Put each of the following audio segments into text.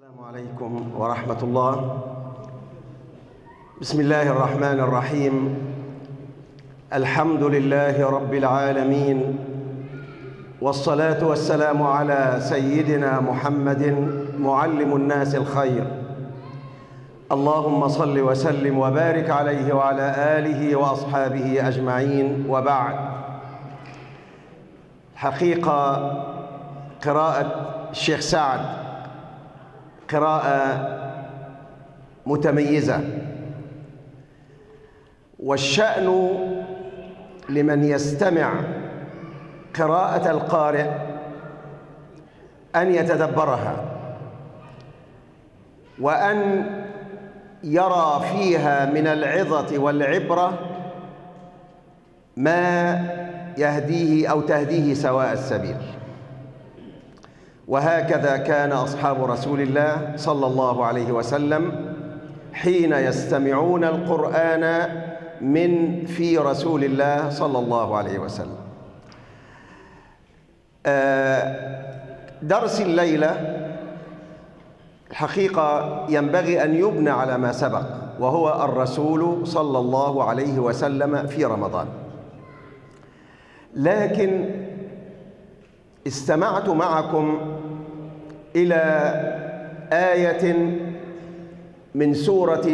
السلام عليكم ورحمة الله. بسم الله الرحمن الرحيم. الحمد لله رب العالمين. والصلاة والسلام على سيدنا محمد معلم الناس الخير. اللهم صل وسلم وبارك عليه وعلى آله وأصحابه أجمعين. وبعد. حقيقة قراءة الشيخ سعد. قراءة متميزة. والشأن لمن يستمع قراءة القارئ أن يتدبرها وأن يرى فيها من العظة والعبرة ما يهديه أو تهديه سواء السبيل. وهكذا كان أصحاب رسول الله صلى الله عليه وسلم حين يستمعون القرآن من في رسول الله صلى الله عليه وسلم. درس الليلة الحقيقة ينبغي أن يبنى على ما سبق وهو الرسول صلى الله عليه وسلم في رمضان. لكن استمعت معكم إلى آية من سورة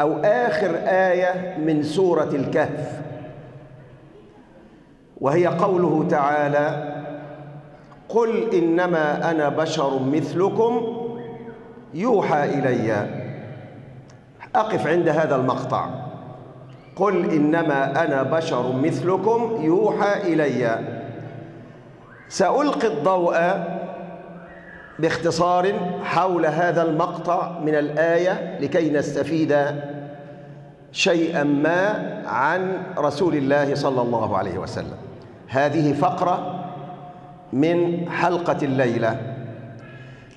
أو آخر آية من سورة الكهف. وهي قوله تعالى قل إنما أنا بشر مثلكم يوحى إلي. أقف عند هذا المقطع. قل إنما أنا بشر مثلكم يوحى إلي. سألقي الضوء باختصار حول هذا المقطع من الآية لكي نستفيد شيئا ما عن رسول الله صلى الله عليه وسلم. هذه فقرة من حلقة الليلة.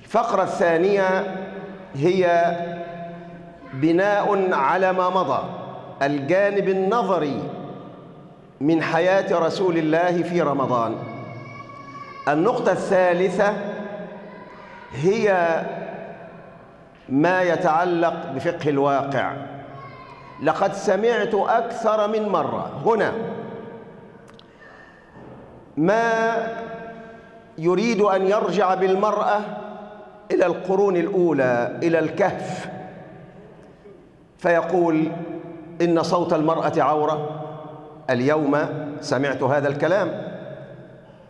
الفقرة الثانية هي بناء على ما مضى الجانب النظري من حياة رسول الله في رمضان. النقطة الثالثة هي ما يتعلق بفقه الواقع. لقد سمعت أكثر من مرة هنا ما يريد أن يرجع بالمرأة إلى القرون الأولى إلى الكهف. فيقول إن صوت المرأة عورة. اليوم سمعت هذا الكلام.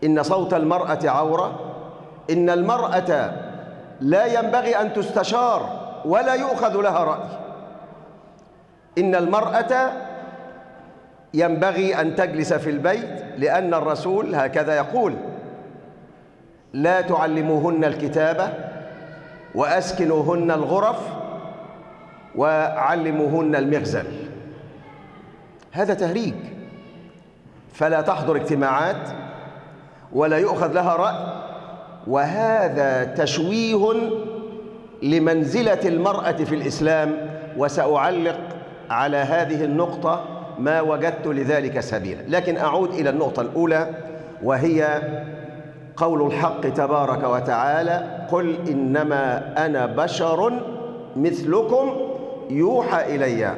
إن صوت المرأة عورة. إن المرأة لا ينبغي أن تستشار ولا يؤخذ لها رأي. إن المرأة ينبغي أن تجلس في البيت لأن الرسول هكذا يقول لا تعلموهن الكتابة وأسكنوهن الغرف وعلموهن المغزل هذا تهريج. فلا تحضر اجتماعات ولا يؤخذ لها رأي. وهذا تشويه لمنزلة المرأة في الإسلام وسأعلق على هذه النقطة ما وجدت لذلك سبيلا. لكن أعود إلى النقطة الأولى وهي قول الحق تبارك وتعالى قل إنما أنا بشر مثلكم يوحى إلي.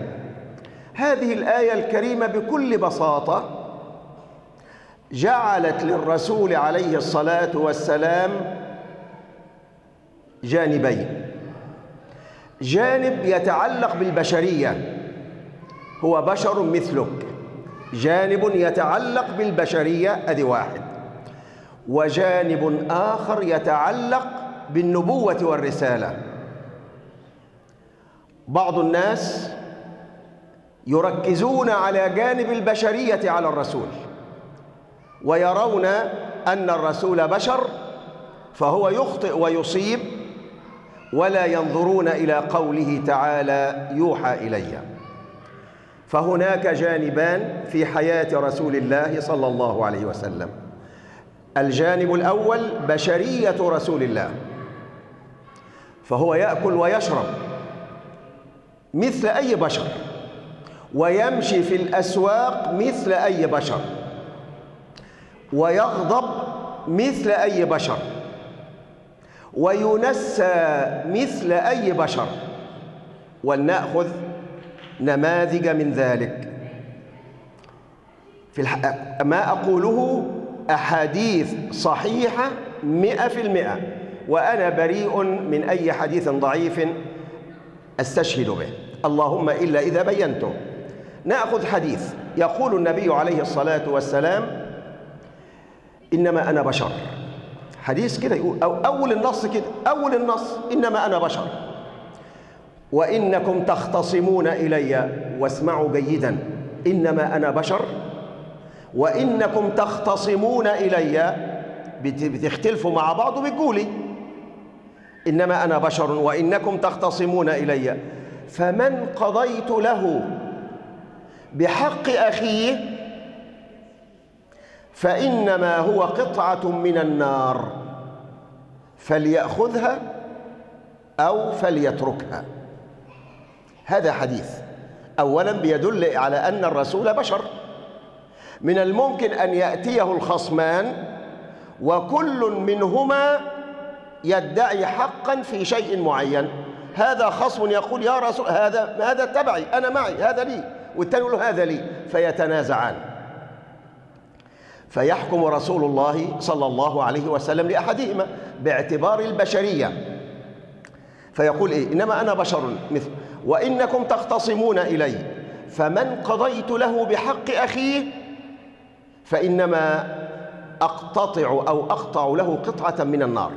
هذه الآية الكريمة بكل بساطة جعلت للرسول عليه الصلاة والسلام جانبين. جانب يتعلق بالبشرية هو بشر مثلك. جانب يتعلق بالبشرية أدي واحد. وجانب آخر يتعلق بالنبوة والرسالة. بعض الناس يركزون على جانب البشرية على الرسول. ويرون أن الرسول بشر فهو يخطئ ويصيب ولا ينظرون إلى قوله تعالى يوحى إلي. فهناك جانبان في حياة رسول الله صلى الله عليه وسلم. الجانب الأول بشرية رسول الله. فهو يأكل ويشرب مثل أي بشر ويمشي في الأسواق مثل أي بشر. ويغضب مثل أي بشر. وينسى مثل أي بشر. ولنأخذ نماذج من ذلك. في الح... ما أقوله أحاديث صحيحة مئة في المئة. وأنا بريء من أي حديث ضعيف أستشهد به. اللهم إلا إذا بينته. نأخذ حديث. يقول النبي عليه الصلاة والسلام إنما أنا بشر. حديث كده يقول أو أول النص كده أول النص إنما أنا بشر. وإنكم تختصمون إلي واسمعوا جيدا إنما أنا بشر. وإنكم تختصمون إلي بتختلفوا مع بعض وبتقولي إنما أنا بشر وإنكم تختصمون إلي. فمن قضيت له بحق أخيه فإنما هو قطعة من النار فليأخذها أو فليتركها. هذا حديث. أولا بيدل على أن الرسول بشر. من الممكن أن يأتيه الخصمان وكل منهما يدعي حقا في شيء معين. هذا خصم يقول يا رسول هذا هذا تبعي أنا معي هذا لي والثاني يقول هذا لي فيتنازعان. فيحكم رسول الله صلى الله عليه وسلم لأحدهما باعتبار البشرية. فيقول إيه؟ إنما أنا بشر مثل. وإنكم تختصمون إلي. فمن قضيت له بحق أخيه فإنما أقتطع أو أقطع له قطعة من النار.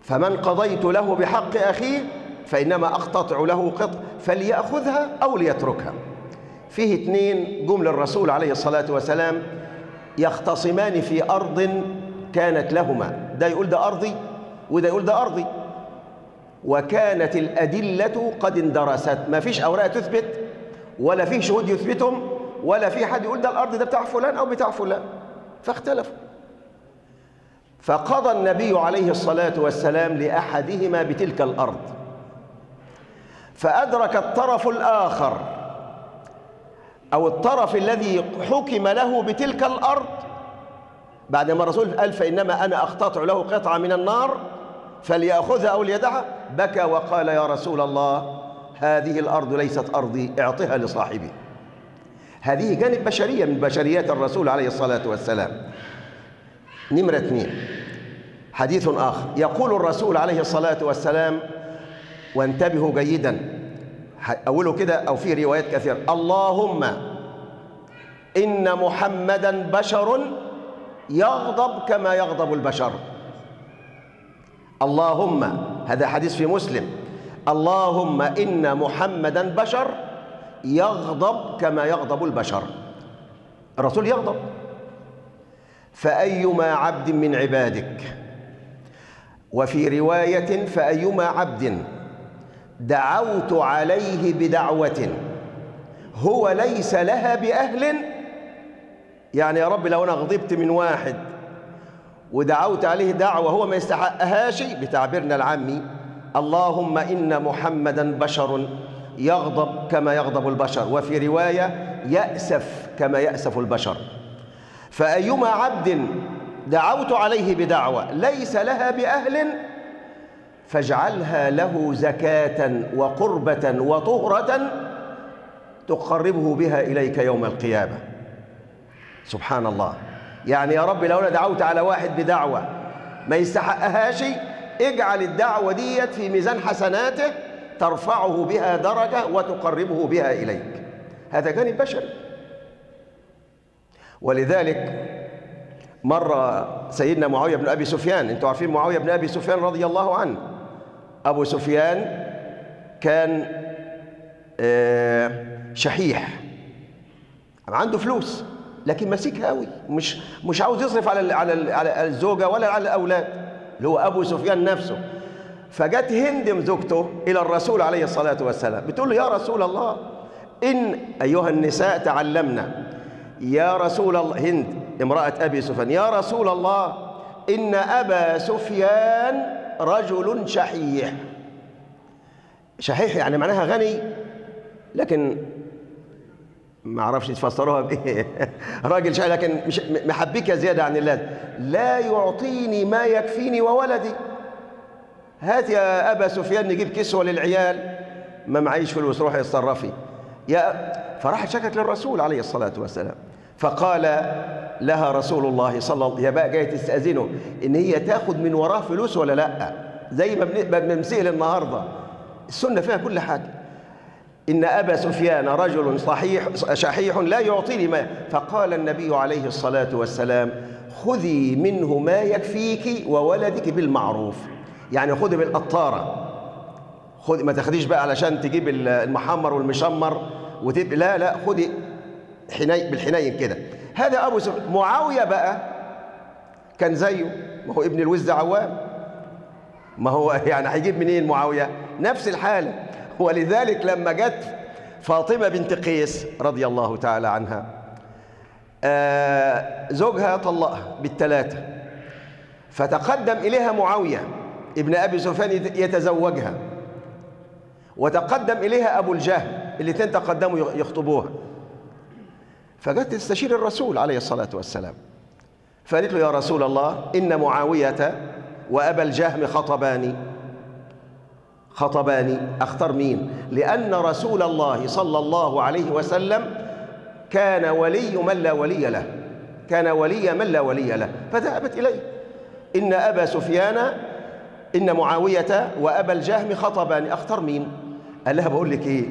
فمن قضيت له بحق أخيه فإنما أقتطع له قطع فليأخذها أو ليتركها. فيه اثنين جم للرسول عليه الصلاة والسلام يختصمان في أرض كانت لهما. ده يقول ده أرضي وده يقول ده أرضي. وكانت الأدلة قد اندرست. ما فيش أوراق تثبت ولا فيه شهود يثبتهم ولا في حد يقول ده الأرض ده بتاع فلان أو بتاع فلان. فاختلفوا. فقضى النبي عليه الصلاة والسلام لأحدهما بتلك الأرض. فأدرك الطرف الآخر أو الطرف الذي حكم له بتلك الأرض. بعد ما الرسول قال فإنما أنا أقتطع له قطعة من النار فليأخذها أو ليدعها بكى وقال يا رسول الله هذه الأرض ليست أرضي اعطها لصاحبي. هذه جانب بشرية من بشريات الرسول عليه الصلاة والسلام. نمرة اثنين. حديث آخر. يقول الرسول عليه الصلاة والسلام وانتبهوا جيدا أوله كده أو في روايات كثيرة. اللهم إن محمدا بشر يغضب كما يغضب البشر. اللهم هذا حديث في مسلم. اللهم إن محمدا بشر يغضب كما يغضب البشر. الرسول يغضب. فأيما عبد من عبادك. وفي رواية فأيما عبد دعوت عليه بدعوة. هو ليس لها بأهل. يعني يا رب لو أنا غضبت من واحد ودعوت عليه دعوة هو ما يستحقهاش بتعبيرنا العامي. اللهم إن محمدا بشر يغضب كما يغضب البشر وفي رواية يأسف كما يأسف البشر. فأيما عبد دعوت عليه بدعوة ليس لها بأهل. فاجعلها له زكاة وقربة وطهرة تقربه بها إليك يوم القيامة. سبحان الله. يعني يا رب لو أنا دعوت على واحد بدعوة ما يستحقهاش اجعل الدعوة ديت في ميزان حسناته ترفعه بها درجة وتقربه بها إليك. هذا جانب بشري ولذلك مر سيدنا معاوية بن أبي سفيان أنتوا عارفين معاوية بن أبي سفيان رضي الله عنه أبو سفيان كان شحيح. عنده فلوس لكن مسيكها قوي مش مش عاوز يصرف على على على الزوجة ولا على الأولاد. اللي هو أبو سفيان نفسه. فجت هند زوجته إلى الرسول عليه الصلاة والسلام. بتقول له يا رسول الله إن أيها النساء تعلمنا يا رسول الله هند امرأة أبي سفيان يا رسول الله إن أبا سفيان رجل شحيح. شحيح يعني معناها غني لكن ما أعرفش تفسروها بإيه. راجل شحيح لكن مش محبك زيادة عن اللازم. لا يعطيني ما يكفيني وولدي. هات يا أبا سفيان نجيب كسوة للعيال ما معيش فلوس روحي اتصرفي. يا فراحت شكت للرسول عليه الصلاة والسلام. فقال لها رسول الله صلى الله هي بقى جاية تستأذنه إن هي تاخد من وراه فلوس ولا لأ؟ زي ما بن- ما بنمسئل النهارده السنة فيها كل حاجة. إن أبا سفيان رجل صحيح شحيح لا يعطيني ما فقال النبي عليه الصلاة والسلام خذي منه ما يكفيك وولدك بالمعروف. يعني خذي بالقطارة. خذ ما تاخديش بقى علشان تجيب المحمر والمشمر وتبقى لا لا خذي حنين بالحنين كده. هذا أبو سفيان. معاوية بقى كان زيه ما هو ابن الوز عوام. ما هو يعني هيجيب منين معاوية؟ نفس الحاله ولذلك لما جت فاطمة بنت قيس رضي الله تعالى عنها آه زوجها طلقها بالثلاثه فتقدم إليها معاوية ابن أبي سفيان يتزوجها. وتقدم إليها أبو الجهل الاثنين تقدموا يخطبوها. فجت تستشير الرسول عليه الصلاة والسلام. فقالت له يا رسول الله إن معاوية وأبا الجهم خطباني. خطباني. أختار مين؟ لأن رسول الله صلى الله عليه وسلم كان ولي من لا ولي له. كان ولي من لا ولي له. فذهبت إليه. إن أبا سفيان إن معاوية وأبا الجهم خطباني. أختار مين؟ قال لها بقول لك إيه؟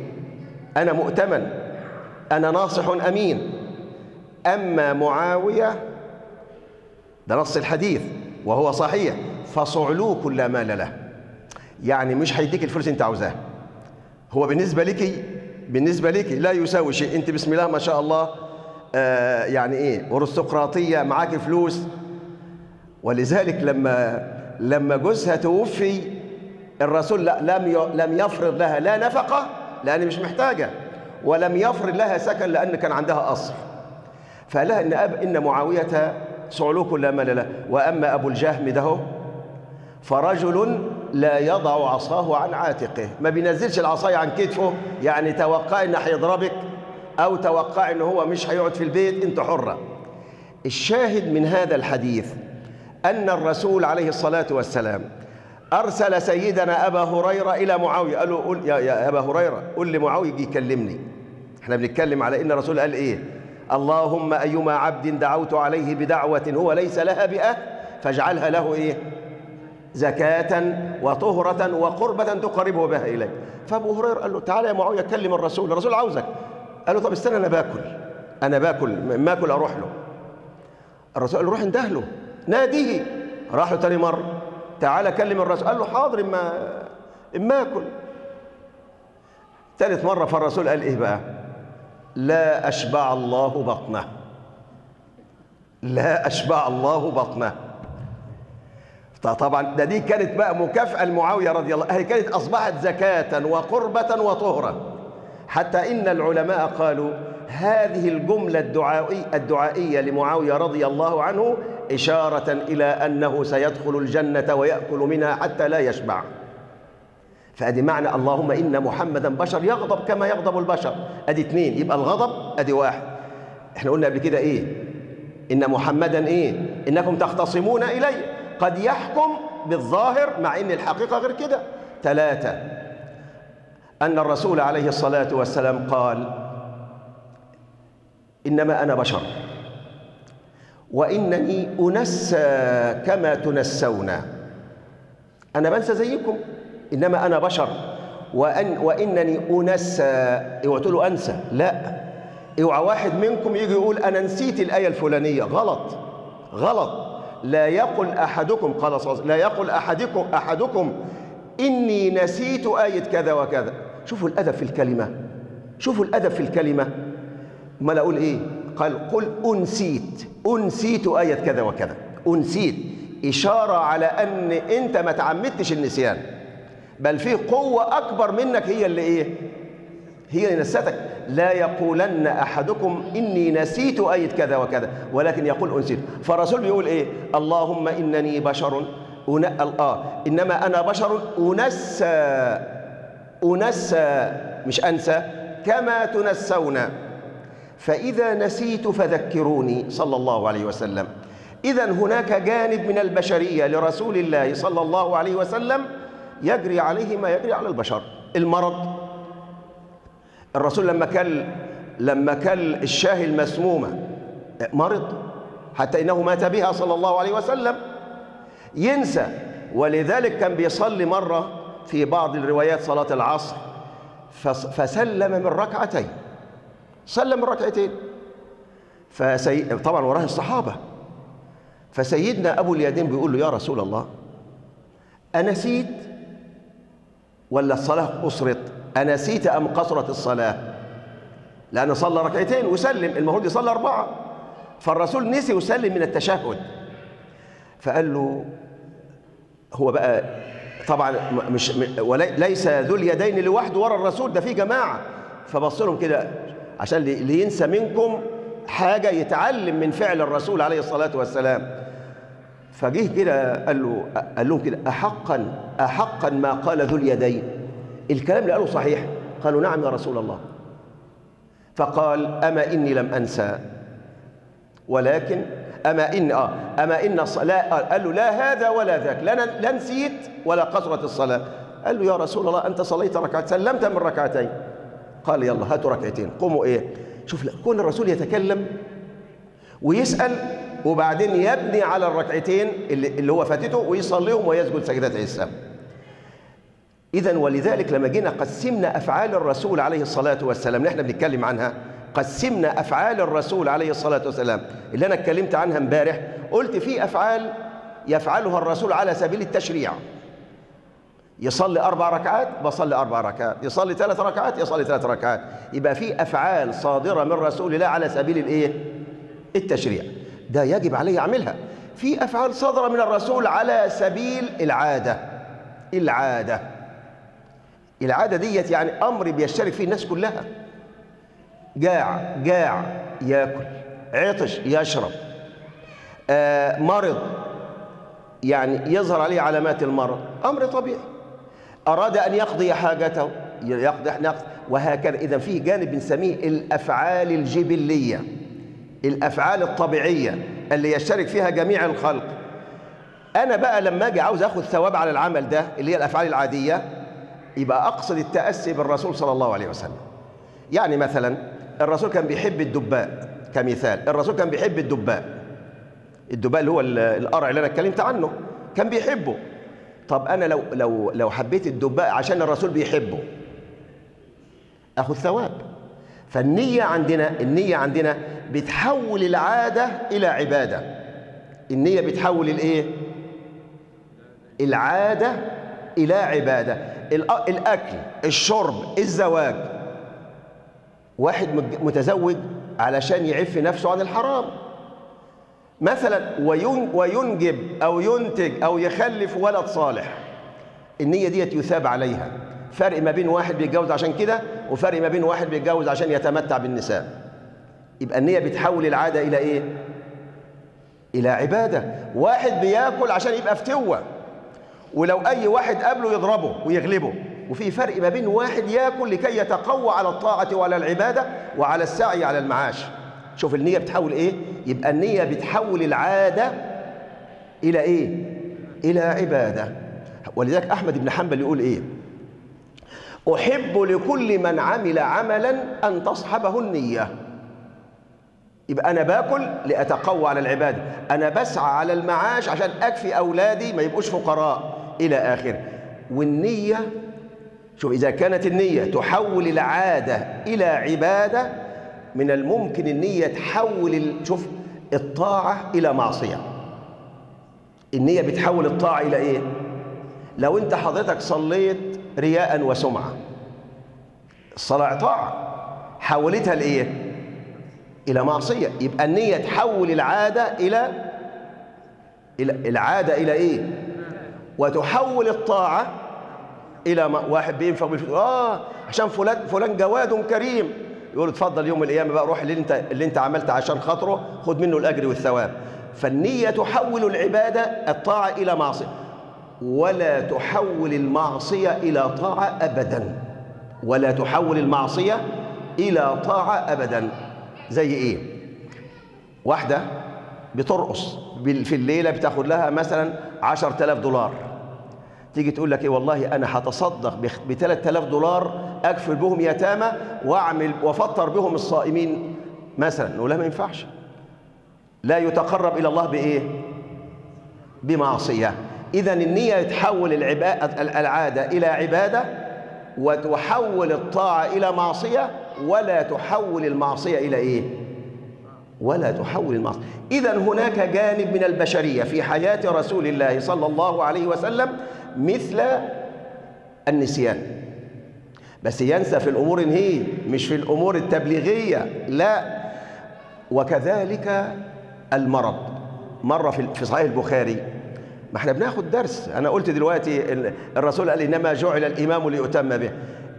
أنا مؤتمن. أنا ناصح أمين. أما معاوية ده نص الحديث وهو صحيح فصعلوه كل مال له. يعني مش هيديك الفلوس انت عاوزاها. هو بالنسبة لك بالنسبة لك لا يساوي شيء. انت بسم الله ما شاء الله آه يعني إيه أرستقراطية معاك فلوس ولذلك لما لما جوزها توفي الرسول لم لم يفرض لها لا نفقة لأن مش محتاجة ولم يفرض لها سكن لأن كان عندها قصر. فقال لها إن, أب إن معاوية صعلوك لا مال له. وأما أبو الجهم ده فرجل لا يضع عصاه عن عاتقه. ما بينزلش العصاية عن كتفه. يعني توقع إن هيضربك أو توقع إن هو مش هيقعد في البيت. أنت حرة. الشاهد من هذا الحديث أن الرسول عليه الصلاة والسلام أرسل سيدنا أبا هريرة إلى معاوية. قال له قل يا, يا أبا هريرة قل لمعاوية يجي يكلمني. إحنا بنتكلم على إن الرسول قال إيه؟ اللهم أيما عبد دعوت عليه بدعوة هو ليس لها بأه فاجعلها له إيه؟ زكاة وطهرة وقربة تقربه بها إليه فأبو هريرة قال له تعالى يا معاوية كلم الرسول الرسول عاوزك. قال له طب استنى أنا باكل أنا باكل ما أكل أروح له. الرسول قال له روح انده له ناديه. راح له تاني مرة تعالى كلم الرسول. قال له حاضر إما إما آكل. ثالث مرة فالرسول قال إيه بقى؟ لا أشبع الله بطنه. لا أشبع الله بطنه. طبعا ده دي كانت بقى مكافأة لمعاوية رضي الله هي كانت أصبحت زكاة وقربة وطهرة. حتى إن العلماء قالوا هذه الجملة الدعائية, الدعائية لمعاوية رضي الله عنه إشارة إلى أنه سيدخل الجنة ويأكل منها حتى لا يشبع. فأدي معنى اللهم إن محمدا بشر يغضب كما يغضب البشر. أدي اثنين يبقى الغضب أدي واحد. إحنا قلنا قبل كده إيه؟ إن محمدا إيه؟ إنكم تختصمون إليه قد يحكم بالظاهر مع إن الحقيقة غير كده. ثلاثة أن الرسول عليه الصلاة والسلام قال إنما أنا بشر وإنني أنسى كما تنسون. أنا بنسى زيكم. إنما أنا بشر. وأن وإنني أنسى. اوعوا تقولوا أنسى. لا. اوعى واحد منكم يجي يقول أنا نسيت الآية الفلانية. غلط. غلط. لا يقل أحدكم قال صلى الله لا يقل أحدكم أحدكم إني نسيت آية كذا وكذا. شوفوا الأدب في الكلمة. شوفوا الأدب في الكلمة. ما أقول إيه؟ قال قل أنسيت. أنسيت آية كذا وكذا. أنسيت. إشارة على أن أنت ما تعمدتش النسيان. بل في قوة أكبر منك هي اللي إيه؟ هي اللي نستك لا يقولن أحدكم إني نسيت آية كذا وكذا ولكن يقول أنسيت. فالرسول بيقول إيه؟ اللهم إنني بشر. أن... آه. إنما أنا بشر أنسى. أنسى. مش أنسى. كما تنسون. فإذا نسيت فذكروني صلى الله عليه وسلم. إذا هناك جانب من البشرية لرسول الله صلى الله عليه وسلم يجري عليه ما يجري على البشر. المرض. الرسول لما كل لما كل الشاه المسمومة مرض. حتى إنه مات بها صلى الله عليه وسلم. ينسى. ولذلك كان بيصلي مرة في بعض الروايات صلاة العصر. فسلم من ركعتين. سلم من ركعتين. فسي... طبعا وراه الصحابة. فسيدنا أبو اليدين بيقول له يا رسول الله أنسيت ولا الصلاة قصرت أنسيت أم قصرت الصلاة؟ لأنه صلى ركعتين وسلم المفروض يصلي أربعة. فالرسول نسي وسلم من التشهد. فقال له هو بقى طبعا مش ليس ذو اليدين لوحده ورا الرسول ده في جماعة. فبص لهم كده عشان اللي ينسى منكم حاجة يتعلم من فعل الرسول عليه الصلاة والسلام. فجه كده قال له قال لهم كده أحقا أحقا ما قال ذو اليدين. الكلام اللي قاله صحيح. قالوا نعم يا رسول الله. فقال أما إني لم أنسى. ولكن أما إن آه أما إن لا قال له لا هذا ولا ذاك. لا لا نسيت ولا قصرت الصلاة. قال له يا رسول الله أنت صليت ركعتين سلمت من ركعتين. قال يلا هاتوا ركعتين. قوموا إيه؟ شوف كون الرسول يتكلم ويسأل وبعدين يبني على الركعتين اللي, اللي هو فاتته ويصليهم ويسجد سجدتي السهو إذا ولذلك لما جينا قسمنا أفعال الرسول عليه الصلاة والسلام نحن بنتكلم عنها قسمنا أفعال الرسول عليه الصلاة والسلام. اللي أنا اتكلمت عنها امبارح قلت في أفعال يفعلها الرسول على سبيل التشريع. يصلي أربع ركعات بصلي أربع ركعات. يصلي ثلاث ركعات يصلي ثلاث ركعات. يبقى في أفعال صادرة من رسول الله على سبيل الإيه؟ التشريع. ده يجب عليه يعملها في أفعال صادرة من الرسول على سبيل العادة. العادة. العادة ديت يعني أمر بيشترك فيه الناس كلها. جاع جاع ياكل عطش يشرب. آه مرض. يعني يظهر عليه علامات المرض. أمر طبيعي. أراد أن يقضي حاجته يقضي وهكذا. إذا فيه جانب بنسميه الأفعال الجبلية. الأفعال الطبيعية اللي يشترك فيها جميع الخلق. أنا بقى لما أجي عاوز أخذ ثواب على العمل ده اللي هي الأفعال العادية يبقى أقصد التأسي بالرسول صلى الله عليه وسلم. يعني مثلا الرسول كان بيحب الدباء كمثال. الرسول كان بيحب الدباء. الدباء اللي هو القرع اللي أنا اتكلمت عنه كان بيحبه. طب أنا لو لو لو حبيت الدباء عشان الرسول بيحبه أخذ ثواب. فالنية عندنا النية عندنا بتحول العادة إلى عبادة. النية بتحول الإيه؟ العادة إلى عبادة. الأكل الشرب الزواج. واحد متزوج علشان يعف نفسه عن الحرام. مثلا وينجب أو ينتج أو يخلف ولد صالح. النية ديت يثاب عليها. فرق ما بين واحد بيتجوز عشان كده وفرق ما بين واحد بيتجوز عشان يتمتع بالنساء يبقى النية بتحول العادة إلى إيه؟ إلى عبادة واحد بياكل عشان يبقى فتوة ولو أي واحد قابله يضربه ويغلبه وفي فرق ما بين واحد ياكل لكي يتقوى على الطاعة وعلى العبادة وعلى السعي على المعاش شوف النية بتحول إيه؟ يبقى النية بتحول العادة إلى إيه؟ إلى عبادة ولذلك أحمد بن حنبل يقول إيه؟ أحب لكل من عمل عملا أن تصحبه النية. يبقى أنا باكل لأتقوى على العبادة أنا بسعى على المعاش عشان أكفي أولادي ما يبقوش فقراء. إلى آخره والنية شوف إذا كانت النية تحول العادة إلى عبادة من الممكن النية تحول شوف الطاعة إلى معصية. النية بتحول الطاعة إلى إيه؟ لو أنت حضرتك صليت رياء وسمعة. الصلاة طاعة. حولتها لإيه؟ إلى معصية. يبقى النية تحول العادة إلى العادة إلى إيه؟ وتحول الطاعة إلى ما واحد بينفق بالفلوس آه عشان فلان فلان جواد كريم. يقول اتفضل يوم القيامة بقى روح اللي أنت اللي أنت عملت عشان خاطره خد منه الأجر والثواب. فالنية تحول العبادة الطاعة إلى معصية. ولا تحول المعصية إلى طاعة أبدا. ولا تحول المعصية إلى طاعة أبدا. زي إيه؟ واحدة بترقص في الليلة بتاخد لها مثلا عشر تلاف دولار. تيجي تقول لك إيه؟ والله أنا هتصدق ب 3000 دولار اكفل بهم يتامى وأعمل وأفطر بهم الصائمين. مثلا نقول ما ينفعش. لا يتقرب إلى الله بإيه؟ بمعصية. اذا النية يتحول العادة إلى عبادة وتحول الطاعة إلى معصية ولا تحول المعصية إلى إيه؟ ولا تحول المعصية. اذا هناك جانب من البشرية في حياة رسول الله صلى الله عليه وسلم مثل النسيان. بس ينسى في الأمور هي مش في الأمور التبليغية لا. وكذلك المرض. مره في صحيح البخاري ما إحنا بناخد درس. أنا قلت دلوقتي الرسول قال إنما جعل الإمام ليؤتم به.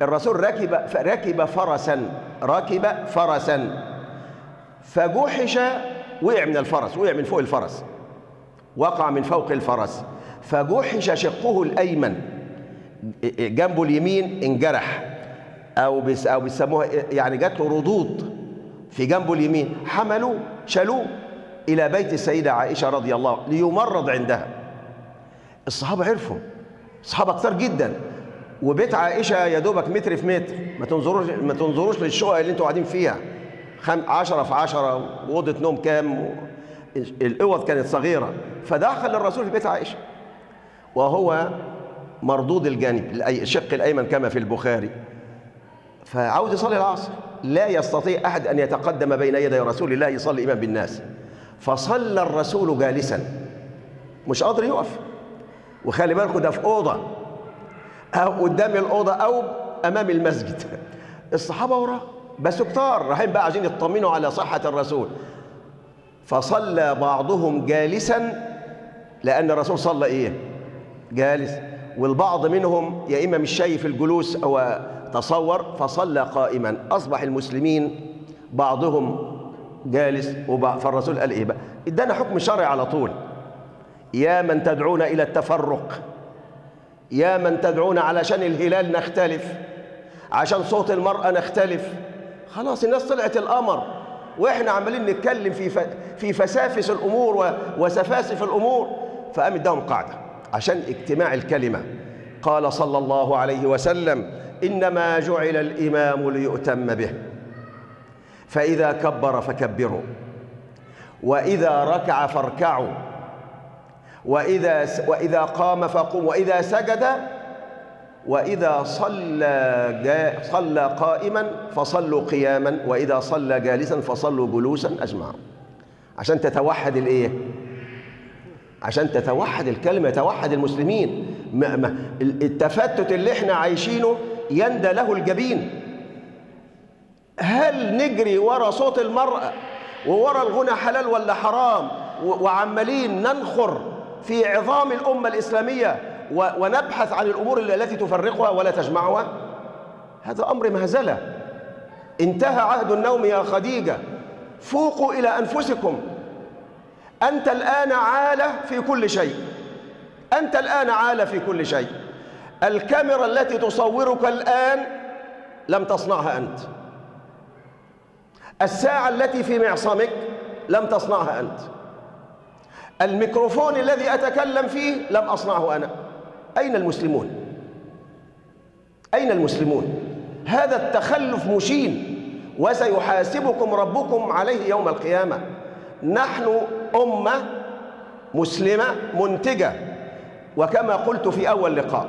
الرسول ركب ركب فرسا ركب فرسا. فجحش وقع من الفرس وقع من فوق الفرس. وقع من فوق الفرس. فجحش شقه الأيمن. جنبه اليمين انجرح. أو بس أو بيسموها يعني جات له ردود في جنبه اليمين. حملوه شالوه إلى بيت السيدة عائشة رضي الله ليمرض عندها. الصحابة عرفوا. الصحابه كتار جدا. وبيت عائشة يا دوبك متر في متر. ما تنظروش ما تنظروش للشقق اللي أنتوا قاعدين فيها. خم... عشرة في عشرة وأوضة نوم كام؟ و... الأوض كانت صغيرة. فدخل الرسول في بيت عائشة. وهو مردود الجانب الشق الأيمن كما في البخاري. فعاوز يصلي العصر. لا يستطيع أحد أن يتقدم بين يدي رسول الله يصلي إمام بالناس. فصلى الرسول جالسا. مش قادر يقف. وخلي بالكم ده في أوضة. أو قدام الأوضة أو أمام المسجد. الصحابة وراه بس كتار رايحين بقى عايزين يطمنوا على صحة الرسول. فصلى بعضهم جالسا لأن الرسول صلى إيه؟ جالس. والبعض منهم يا إما مش شايف الجلوس أو تصور فصلى قائما. أصبح المسلمين بعضهم جالس وبعض فالرسول قال إيه بقى؟ إدانا حكم شرعي على طول. يا من تدعون إلى التفرق يا من تدعون علشان الهلال نختلف عشان صوت المرأة نختلف. خلاص الناس طلعت القمر وإحنا عمالين نتكلم في في فسافس الأمور وسفاسف الأمور. فقام اداهم قاعدة عشان اجتماع الكلمة. قال صلى الله عليه وسلم إنما جعل الإمام ليؤتم به. فإذا كبر فكبروا وإذا ركع فاركعوا. وإذا وإذا قام فقوموا وإذا سجد وإذا صلى جا صلى قائما فصلوا قياما وإذا صلى جالسا فصلوا جلوسا أجمعوا. عشان تتوحد الإيه؟ عشان تتوحد الكلمة يتوحد المسلمين. ما ما التفتت اللي إحنا عايشينه يندى له الجبين. هل نجري ورا صوت المرأة وورا الغنى حلال ولا حرام وعمالين ننخر في عظام الأمة الإسلامية ونبحث عن الأمور التي تفرقها ولا تجمعها؟ هذا أمر مهزلة. انتهى عهد النوم يا خديجة. فوقوا إلى أنفسكم. أنت الآن عالة في كل شيء. أنت الآن عالة في كل شيء. الكاميرا التي تصورك الآن لم تصنعها أنت. الساعة التي في معصمك لم تصنعها أنت. الميكروفون الذي أتكلم فيه لم أصنعه أنا أين المسلمون؟ أين المسلمون؟ هذا التخلف مشين وسيحاسبكم ربكم عليه يوم القيامة نحن أمة مسلمة منتجة وكما قلت في أول لقاء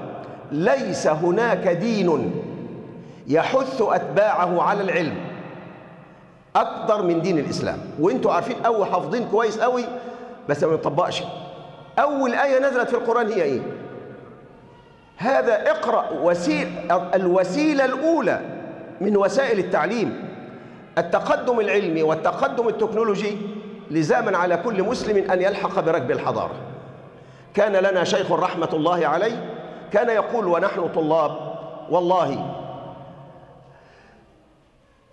ليس هناك دين يحث أتباعه على العلم أكثر من دين الإسلام وأنتوا عارفين أو حافظين كويس قوي بس ما يطبقش أول آية نزلت في القرآن هي إيه؟ هذا اقرأ وسيل الوسيلة الأولى من وسائل التعليم التقدم العلمي والتقدم التكنولوجي لزاما على كل مسلم أن يلحق بركب الحضارة كان لنا شيخ رحمة الله عليه كان يقول ونحن طلاب والله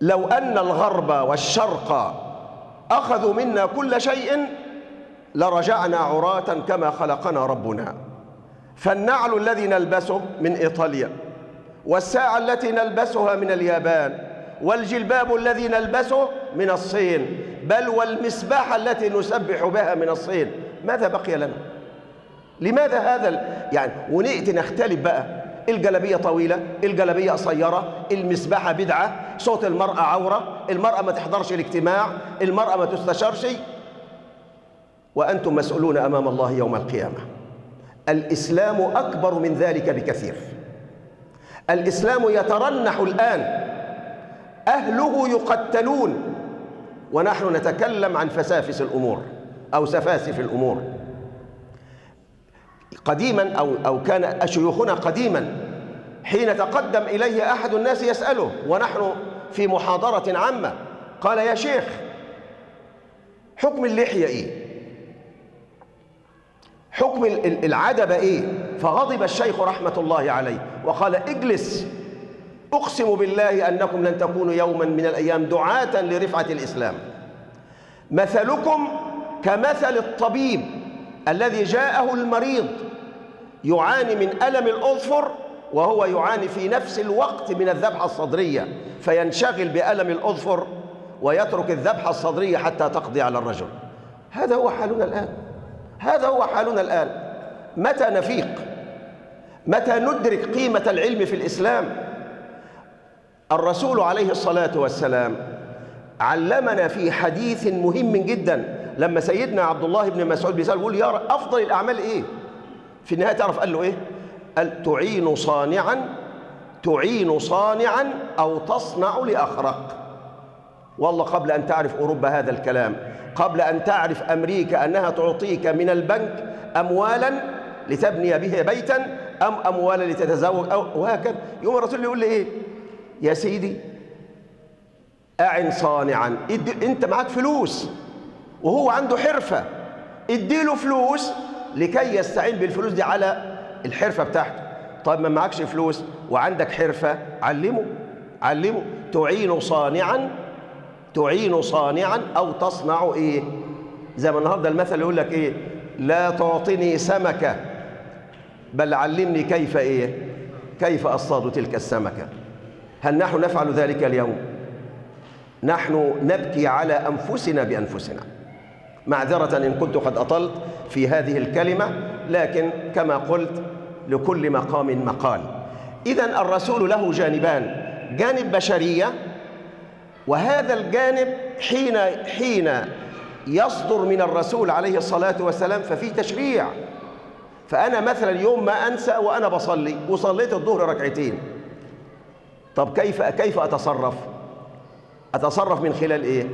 لو أن الغرب والشرق أخذوا منا كل شيء لرجعنا عراة كما خلقنا ربنا. فالنعل الذي نلبسه من إيطاليا والساعة التي نلبسها من اليابان والجلباب الذي نلبسه من الصين بل والمسباحة التي نسبح بها من الصين. ماذا بقي لنا؟ لماذا هذا يعني ونأتي نختلف بقى. الجلبية طويلة الجلبية قصيرة المسبحة بدعة صوت المرأة عورة المرأة ما تحضرش الاجتماع المرأة ما تستشارش وأنتم مسؤولون أمام الله يوم القيامة. الإسلام أكبر من ذلك بكثير. الإسلام يترنح الآن. أهله يقتلون. ونحن نتكلم عن فسافس الأمور أو سفاسف الأمور. قديما أو, أو كان شيوخنا قديما حين تقدم إليه أحد الناس يسأله ونحن في محاضرة عامة قال يا شيخ حكم اللحية إيه؟ حكم ال- ال- العدبة إيه؟ فغضب الشيخ رحمة الله عليه وقال اجلس أقسم بالله أنكم لن تكونوا يوما من الأيام دعاة لرفعة الإسلام. مثلكم كمثل الطبيب الذي جاءه المريض يعاني من ألم الأظفر وهو يعاني في نفس الوقت من الذبحة الصدرية فينشغل بألم الأظفر ويترك الذبحة الصدرية حتى تقضي على الرجل. هذا هو حالنا الآن. هذا هو حالنا الآن. متى نفيق؟ متى ندرك قيمة العلم في الإسلام؟ الرسول عليه الصلاة والسلام علمنا في حديث مهم جدا لما سيدنا عبد الله بن مسعود بيسأل يقول يا أفضل الأعمال إيه؟ في النهاية تعرف؟ قال له إيه؟ قال تعين صانعا تعين صانعا أو تصنع لأخرق. والله قبل أن تعرف أوروبا هذا الكلام قبل أن تعرف أمريكا أنها تعطيك من البنك أموالا لتبني به بيتا أم أموالا لتتزوج أو وهكذا. يوم الرسول يقول لي إيه؟ يا سيدي أعن صانعا أنت معاك فلوس وهو عنده حرفة إديله فلوس لكي يستعين بالفلوس دي على الحرفة بتاعته. طيب ما معكش فلوس وعندك حرفة علمه علمه تعين صانعا تعين صانعا أو تصنع إيه؟ زي ما النهاردة المثل يقول لك إيه؟ لا تعطني سمكة بل علمني كيف إيه؟ كيف أصطاد تلك السمكة هل نحن نفعل ذلك اليوم؟ نحن نبكي على أنفسنا بأنفسنا. معذرة إن كنت قد أطلت في هذه الكلمة لكن كما قلت لكل مقام مقال. إذا الرسول له جانبان جانب بشرية وهذا الجانب حين حين يصدر من الرسول عليه الصلاة والسلام ففي تشريع فأنا مثلا يوم ما أنسى وأنا بصلي وصليت الظهر ركعتين طب كيف كيف أتصرف؟ أتصرف من خلال إيه؟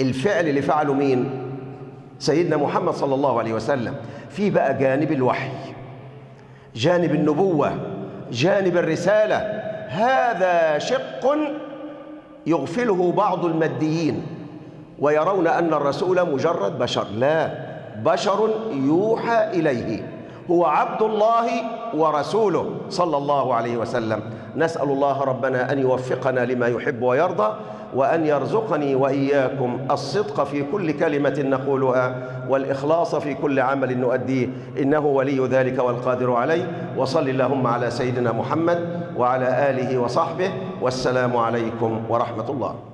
الفعل اللي فعله مين؟ سيدنا محمد صلى الله عليه وسلم في بقى جانب الوحي جانب النبوة جانب الرسالة هذا شق يغفله بعض الماديين ويرون أن الرسول مجرد بشر. لا بشر يوحى إليه. هو عبد الله ورسوله صلى الله عليه وسلم. نسأل الله ربنا أن يوفقنا لما يحب ويرضى وأن يرزقني وإياكم الصدق في كل كلمة نقولها والإخلاص في كل عمل نؤديه. إنه ولي ذلك والقادر عليه. وصل اللهم على سيدنا محمد وعلى آله وصحبه والسلام عليكم ورحمة الله.